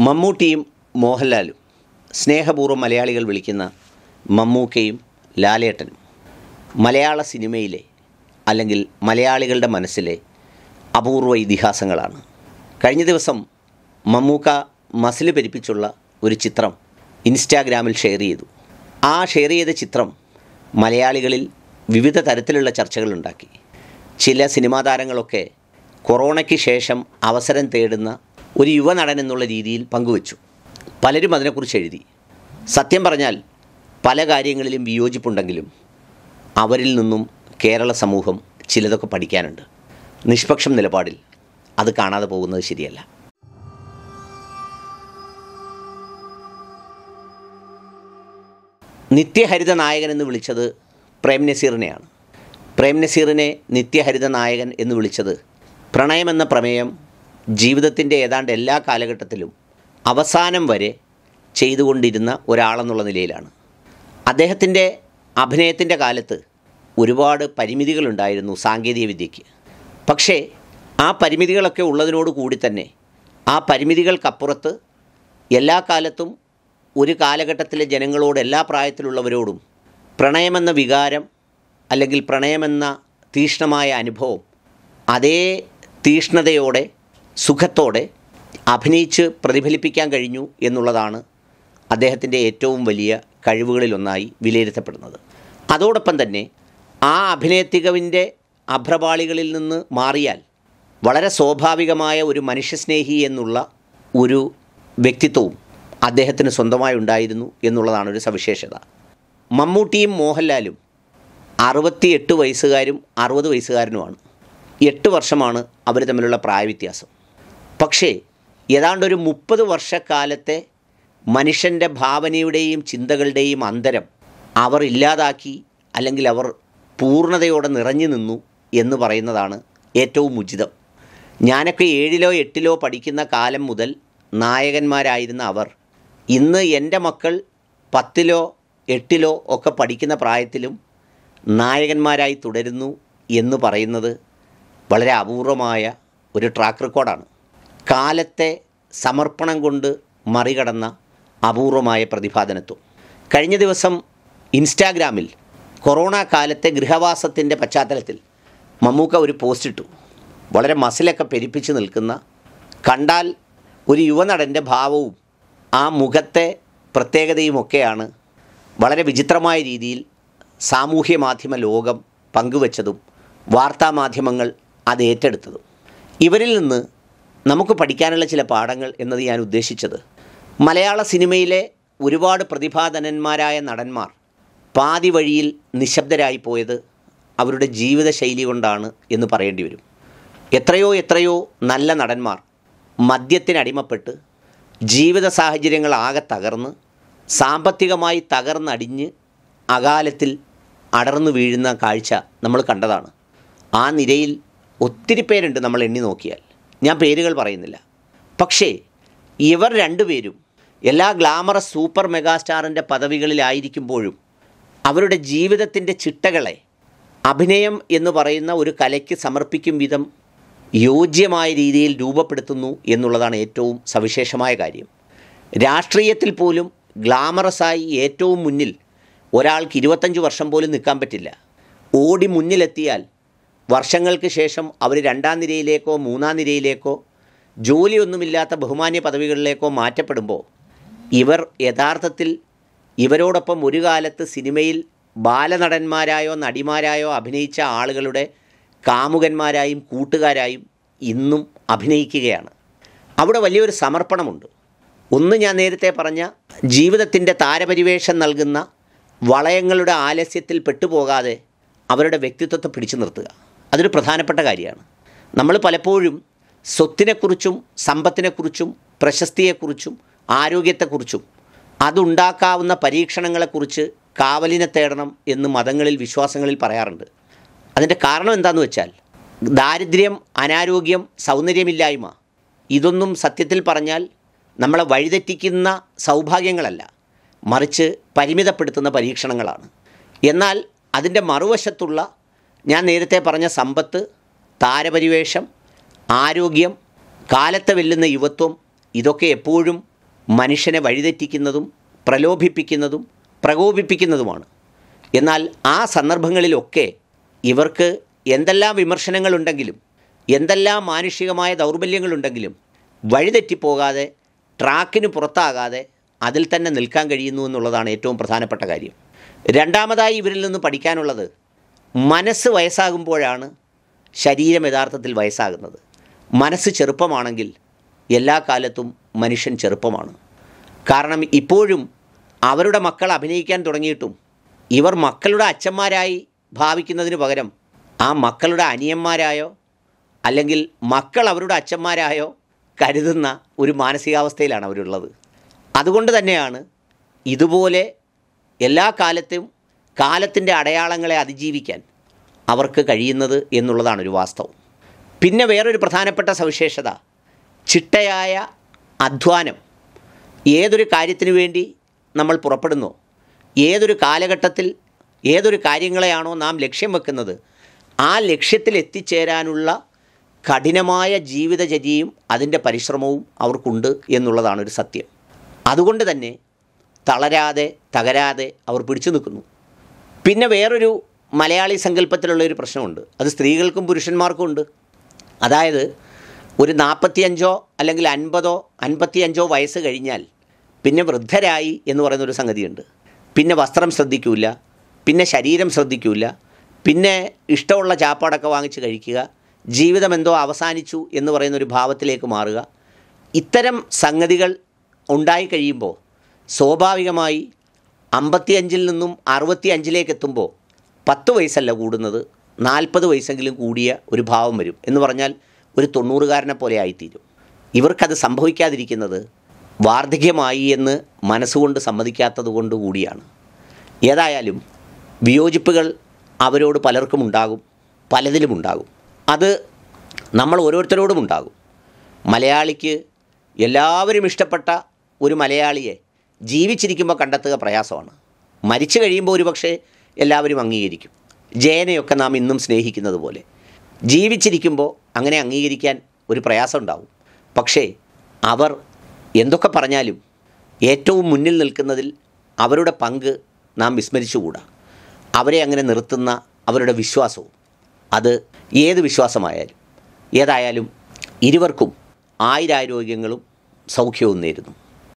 മമ്മൂട്ടിയും മോഹൻലാലും സ്നേഹപൂർവം മലയാളികൾ വിളിക്കുന്ന മമ്മൂക്കയും ലാലേട്ടനും. മലയാള സിനിമയിലെ അല്ലെങ്കിൽ മലയാളികളുടെ മനസ്സിലെ അപൂർവ ഇതിഹാസങ്ങളാണ്. കഴിഞ്ഞ ദിവസം മമ്മൂക്ക മസിൽ പെരിപ്പിച്ചുള്ള ഒരു ചിത്രം ഇൻസ്റ്റാഗ്രാമിൽ ഷെയർ ചെയ്തു. ആ ഷെയർ ചെയ്ത ചിത്രം മലയാളികളിൽ വിവിധ തരത്തിലുള്ള ചർച്ചകളുണ്ടാക്കി ചില സിനിമാ താരങ്ങളൊക്കെ കൊറോണയ്ക്ക് ശേഷം അവസരം തേടുന്ന ഒരു യുവനടൻ എന്നുള്ള രീതിയിൽ പങ്കുവച്ചു. പലരും അതിനെക്കുറിച്ച് എഴുതി. സത്യം പറഞ്ഞാൽ പല കാര്യങ്ങളിലും വിയോജിപ്പുണ്ടെങ്കിലും അവരിൽ നിന്നും കേരള സമൂഹം ചിലതൊക്കെ പഠിക്കാനുണ്ട്. നിഷ്പക്ഷം നിലപാടിൽ അത് കാണാതെ പോകുന്നത് ശരിയല്ല. നിത്യഹരിത നായകൻ എന്ന് വിളിച്ചത് പ്രേം നസീറിനെയാണ്. പ്രേം നസീറിനെ നിത്യഹരിത നായകൻ എന്ന് വിളിച്ചത് പ്രണയമെന്ന പ്രമേയം ജീവിതത്തിന്റെ ഏതാണ്ട് എല്ലാ കാലഘട്ടത്തിലും അവസാനം വരെ ചെയ്തുകൊണ്ടിരുന്ന ഒരാളെന്നുള്ള നിലയിലാണ്. അദ്ദേഹത്തിന്റെ അഭിനയത്തിന്റെ കാലത്ത് ഒരുപാട് പരിമിതികളുണ്ടായിരുന്നു സാങ്കേതിക വിദ്യയ്ക്ക് പക്ഷേ ആ പരിമിതികളൊക്കെ ഉള്ളതിനോട് കൂടി തന്നെ ആ പരിമിതികൾക്കപ്പുറത്ത് എല്ലാ കാലത്തും ഒരു കാലഘട്ടത്തിലെ ജനങ്ങളോട് എല്ലാ പ്രായത്തിലുള്ളവരോടും പ്രണയമെന്ന വികാരം അല്ലെങ്കിൽ പ്രണയമെന്ന തീഷ്ണമായ അനുഭവം അതേ തീഷ്ണതയോടെ സുഖത്തോടെ അഭിനയിച്ച് പ്രതിഫലിപ്പിക്കാൻ കഴിഞ്ഞു എന്നുള്ളതാണ് അദ്ദേഹത്തിന്റെ ഏറ്റവും വലിയ കഴിവുകളിലൊന്നായി വിലയിരുത്തപ്പെടുന്നത്. അതോടൊപ്പം തന്നെ ആ അഭിനയത്തികവിന്റെ അഭ്രപാളികളിൽ നിന്ന് മാറിയാൽ വളരെ സ്വാഭാവികമായ ഒരു മനുഷ്യസ്നേഹി എന്നുള്ള ഒരു വ്യക്തിത്വവും അദ്ദേഹത്തിന് സ്വന്തമായി ഉണ്ടായിരുന്നു എന്നുള്ളതാണ് ഒരു സവിശേഷത. മമ്മൂട്ടിയും മോഹൻലാലും അറുപത്തിയെട്ട് വയസ്സുകാരും അറുപത് വയസ്സുകാരനുമാണ്. എട്ട് വർഷമാണ് അവർ തമ്മിലുള്ള പ്രായവ്യത്യാസം. പക്ഷേ ഏതാണ്ടൊരു മുപ്പത് വർഷക്കാലത്തെ മനുഷ്യന്റെ ഭാവനയുടെയും ചിന്തകളുടെയും അന്തരം അവർ ഇല്ലാതാക്കി അല്ലെങ്കിൽ അവർ പൂർണതയോടെ നിറഞ്ഞു നിന്നു എന്ന് പറയുന്നതാണ് ഏറ്റവും ഉചിതം. ഞാനൊക്കെ ഏഴിലോ എട്ടിലോ പഠിക്കുന്ന കാലം മുതൽ നായകന്മാരായിരുന്ന അവർ ഇന്ന് എന്റെ മക്കൾ പത്തിലോ എട്ടിലോ ഒക്കെ പഠിക്കുന്ന പ്രായത്തിലും നായകന്മാരായി തുടരുന്നു എന്ന് പറയുന്നത് വളരെ അപൂർവമായ ഒരു ട്രാക്ക് റെക്കോർഡാണ് കാലത്തെ സമർപ്പണം കൊണ്ട് മറികടന്ന അപൂർവമായ പ്രതിപാദനത്വം കഴിഞ്ഞ ദിവസം ഇൻസ്റ്റാഗ്രാമിൽ കൊറോണ കാലത്തെ ഗൃഹവാസത്തിന്റെ പശ്ചാത്തലത്തിൽ മമ്മൂക്ക ഒരു പോസ്റ്റ് ഇട്ടു വളരെ മസിലൊക്കെ പെരിപ്പിച്ച് നിൽക്കുന്ന കണ്ടാൽ ഒരു യുവനടന്റെ ഭാവവും ആ മുഖത്തെ പ്രത്യേകതയുമൊക്കെയാണ് വളരെ വിചിത്രമായ രീതിയിൽ സാമൂഹ്യ മാധ്യമ ലോകം പങ്കുവച്ചതും വാർത്താമാധ്യമങ്ങൾ അത് ഏറ്റെടുത്തതും. ഇവരിൽ നിന്ന് നമുക്ക് പഠിക്കാനുള്ള ചില പാഠങ്ങൾ എന്നത് ഞാൻ ഉദ്ദേശിച്ചത്. മലയാള സിനിമയിലെ ഒരുപാട് പ്രതിഭാധനന്മാരായ നടന്മാർ പാതി വഴിയിൽ നിശബ്ദരായി പോയത് അവരുടെ ജീവിതശൈലി കൊണ്ടാണ് എന്ന് പറയേണ്ടി വരും. എത്രയോ എത്രയോ നല്ല നടന്മാർ മദ്യത്തിനടിമപ്പെട്ട് ജീവിത സാഹചര്യങ്ങൾ ആകെ തകർന്ന് സാമ്പത്തികമായി തകർന്നടിഞ്ഞ് അകാലത്തിൽ അടർന്നു വീഴുന്ന കാഴ്ച നമ്മൾ കണ്ടതാണ്. ആ നിരയിൽ ഒത്തിരി പേരുണ്ട് നമ്മൾ എണ്ണി നോക്കിയാൽ. ഞാൻ പേരുകൾ പറയുന്നില്ല. പക്ഷേ ഇവർ രണ്ടുപേരും എല്ലാ ഗ്ലാമറസ് സൂപ്പർ മെഗാസ്റ്റാറിന്റെ പദവികളിലായിരിക്കുമ്പോഴും അവരുടെ ജീവിതത്തിന്റെ ചിട്ടകളെ അഭിനയം എന്ന് പറയുന്ന ഒരു കലയ്ക്ക് സമർപ്പിക്കും വിധം യോജ്യമായ രീതിയിൽ രൂപപ്പെടുത്തുന്നു എന്നുള്ളതാണ് ഏറ്റവും സവിശേഷമായ കാര്യം. രാഷ്ട്രീയത്തിൽ പോലും ഗ്ലാമറസായി ഏറ്റവും മുന്നിൽ ഒരാൾക്ക് ഇരുപത്തഞ്ച് വർഷം പോലും നിൽക്കാൻ പറ്റില്ല. ഓടി മുന്നിലെത്തിയാൽ വർഷങ്ങൾക്ക് ശേഷം അവർ രണ്ടാം നിരയിലേക്കോ മൂന്നാം നിരയിലേക്കോ ജോലിയൊന്നുമില്ലാത്ത ബഹുമാന്യ പദവികളിലേക്കോ മാറ്റപ്പെടുമ്പോൾ ഇവർ യഥാർത്ഥത്തിൽ ഇവരോടൊപ്പം ഒരു കാലത്ത് സിനിമയിൽ ബാലനടന്മാരായോ നടിമാരായോ അഭിനയിച്ച ആളുകളുടെ കാമുകന്മാരായും കൂട്ടുകാരായും ഇന്നും അഭിനയിക്കുകയാണ്. അവിടെ വലിയൊരു സമർപ്പണമുണ്ട്. ഒന്ന് ഞാൻ നേരത്തെ പറഞ്ഞ ജീവിതത്തിന്റെ താരപരിവേഷം നൽകുന്ന വളയങ്ങളുടെ ആലസ്യത്തിൽ പെട്ടുപോകാതെ അവരുടെ വ്യക്തിത്വത്തെ പിടിച്ചു നിർത്തുക. അതൊരു പ്രധാനപ്പെട്ട കാര്യമാണ്. നമ്മൾ പലപ്പോഴും സ്വത്തിനെക്കുറിച്ചും സമ്പത്തിനെക്കുറിച്ചും പ്രശസ്തിയെക്കുറിച്ചും ആരോഗ്യത്തെക്കുറിച്ചും അതുണ്ടാക്കാവുന്ന പരീക്ഷണങ്ങളെക്കുറിച്ച് കാവലിനെ തേടണം എന്ന് മതങ്ങളിൽ വിശ്വാസങ്ങളിൽ പറയാറുണ്ട്. അതിന്റെ കാരണം എന്താണെന്ന് വെച്ചാൽ ദാരിദ്ര്യം അനാരോഗ്യം സൗന്ദര്യമില്ലായ്മ ഇതൊന്നും സത്യത്തിൽ പറഞ്ഞാൽ നമ്മളെ വഴിതെറ്റിക്കുന്ന സൗഭാഗ്യങ്ങളല്ല. മറിച്ച് പരിമിതപ്പെടുത്തുന്ന പരീക്ഷണങ്ങളാണ്. എന്നാൽ അതിന്റെ മറുവശത്തുള്ള ഞാൻ നേരത്തെ പറഞ്ഞ സമ്പത്ത് താരപരിവേഷം ആരോഗ്യം കാലത്തെ വെല്ലുന്ന യുവത്വം ഇതൊക്കെ എപ്പോഴും മനുഷ്യനെ വഴിതെറ്റിക്കുന്നതും പ്രലോഭിപ്പിക്കുന്നതും പ്രകോപിപ്പിക്കുന്നതുമാണ്. എന്നാൽ ആ സന്ദർഭങ്ങളിലൊക്കെ ഇവർക്ക് എന്തെല്ലാം വിമർശനങ്ങളുണ്ടെങ്കിലും എന്തെല്ലാം മാനുഷികമായ ദൗർബല്യങ്ങളുണ്ടെങ്കിലും വഴിതെറ്റിപ്പോകാതെ ട്രാക്കിന് പുറത്താകാതെ അതിൽ തന്നെ നിൽക്കാൻ കഴിയുന്നു എന്നുള്ളതാണ് ഏറ്റവും പ്രധാനപ്പെട്ട കാര്യം. രണ്ടാമതായി ഇവരിൽ നിന്ന് പഠിക്കാനുള്ളത് മനസ്സ് വയസ്സാകുമ്പോഴാണ് ശരീരം യഥാർത്ഥത്തിൽ വയസ്സാകുന്നത്. മനസ്സ് ചെറുപ്പമാണെങ്കിൽ എല്ലാ കാലത്തും മനുഷ്യൻ ചെറുപ്പമാണ്. കാരണം ഇപ്പോഴും അവരുടെ മക്കൾ അഭിനയിക്കാൻ തുടങ്ങിയിട്ടും ഇവർ മക്കളുടെ അച്ഛന്മാരായി ഭാവിക്കുന്നതിന് പകരം ആ മക്കളുടെ അനിയന്മാരായോ അല്ലെങ്കിൽ മക്കൾ അവരുടെ അച്ഛന്മാരായോ കരുതുന്ന ഒരു മാനസികാവസ്ഥയിലാണ് അവരുള്ളത്. അതുകൊണ്ട് തന്നെയാണ് ഇതുപോലെ എല്ലാ കാലത്തും കാലത്തിന്റെ അടയാളങ്ങളെ അതിജീവിക്കാൻ അവർക്ക് കഴിയുന്നത് എന്നുള്ളതാണ് ഒരു വാസ്തവം. പിന്നെ വേറൊരു പ്രധാനപ്പെട്ട സവിശേഷത ചിട്ടയായ അധ്വാനം. ഏതൊരു കാര്യത്തിനു വേണ്ടി നമ്മൾ പുറപ്പെടുന്നു ഏതൊരു കാലഘട്ടത്തിൽ ഏതൊരു കാര്യങ്ങളെയാണോ നാം ലക്ഷ്യം വെക്കുന്നത് ആ ലക്ഷ്യത്തിൽ എത്തിച്ചേരാനുള്ള കഠിനമായ ജീവിതചര്യയും അതിന്റെ പരിശ്രമവും അവർക്കുണ്ട് എന്നുള്ളതാണ് ഒരു സത്യം. അതുകൊണ്ട് തന്നെ തളരാതെ തകരാതെ അവർ പിടിച്ചു നിൽക്കുന്നു. പിന്നെ വേറൊരു മലയാളി സങ്കല്പത്തിലുള്ള ഒരു പ്രശ്നമുണ്ട്. അത് സ്ത്രീകൾക്കും പുരുഷന്മാർക്കും ഉണ്ട്. അതായത് ഒരു നാൽപ്പത്തിയഞ്ചോ അല്ലെങ്കിൽ അൻപതോ അൻപത്തിയഞ്ചോ വയസ്സ് കഴിഞ്ഞാൽ പിന്നെ വൃദ്ധരായി എന്ന് പറയുന്നൊരു സംഗതിയുണ്ട്. പിന്നെ വസ്ത്രം ശ്രദ്ധിക്കില്ല പിന്നെ ശരീരം ശ്രദ്ധിക്കില്ല പിന്നെ ഇഷ്ടമുള്ള ചാപ്പാടൊക്കെ വാങ്ങിച്ച് കഴിക്കുക ജീവിതം എന്തോ അവസാനിച്ചു എന്ന് പറയുന്ന ഒരു ഭാവത്തിലേക്ക് മാറുക. ഇത്തരം സംഗതികൾ ഉണ്ടായി കഴിയുമ്പോൾ സ്വാഭാവികമായി അമ്പത്തിയഞ്ചിൽ നിന്നും അറുപത്തി അഞ്ചിലേക്ക് എത്തുമ്പോൾ പത്ത് വയസ്സല്ല കൂടുന്നത് നാൽപ്പത് വയസ്സെങ്കിലും കൂടിയ ഒരു ഭാവം വരും എന്ന് പറഞ്ഞാൽ ഒരു തൊണ്ണൂറുകാരനെ പോലെ ആയിത്തീരും. ഇവർക്കത് സംഭവിക്കാതിരിക്കുന്നത് വാർദ്ധക്യമായി എന്ന് മനസ്സുകൊണ്ട് സമ്മതിക്കാത്തത് കൊണ്ട് കൂടിയാണ്. ഏതായാലും വിയോജിപ്പുകൾ അവരോട് പലർക്കും ഉണ്ടാകും പലതിലും ഉണ്ടാകും. അത് നമ്മൾ ഓരോരുത്തരോടും ഉണ്ടാകും. മലയാളിക്ക് എല്ലാവരും ഇഷ്ടപ്പെട്ട ഒരു മലയാളിയെ ജീവിച്ചിരിക്കുമ്പോൾ കണ്ടെത്തുക പ്രയാസമാണ്. മരിച്ചു കഴിയുമ്പോൾ ഒരുപക്ഷെ എല്ലാവരും അംഗീകരിക്കും. ജയനെയൊക്കെ നാം ഇന്നും സ്നേഹിക്കുന്നത് പോലെ. ജീവിച്ചിരിക്കുമ്പോൾ അങ്ങനെ അംഗീകരിക്കാൻ ഒരു പ്രയാസം ഉണ്ടാവും. പക്ഷേ അവർ എന്തൊക്കെ പറഞ്ഞാലും ഏറ്റവും മുന്നിൽ നിൽക്കുന്നതിൽ അവരുടെ പങ്ക് നാം വിസ്മരിച്ചുകൂടാ. അവരെ അങ്ങനെ നിർത്തുന്ന അവരുടെ വിശ്വാസവും അത് ഏത് വിശ്വാസമായാലും ഏതായാലും ഇരുവർക്കും ആയിരാരോഗ്യങ്ങളും സൗഖ്യവും നേരുന്നു.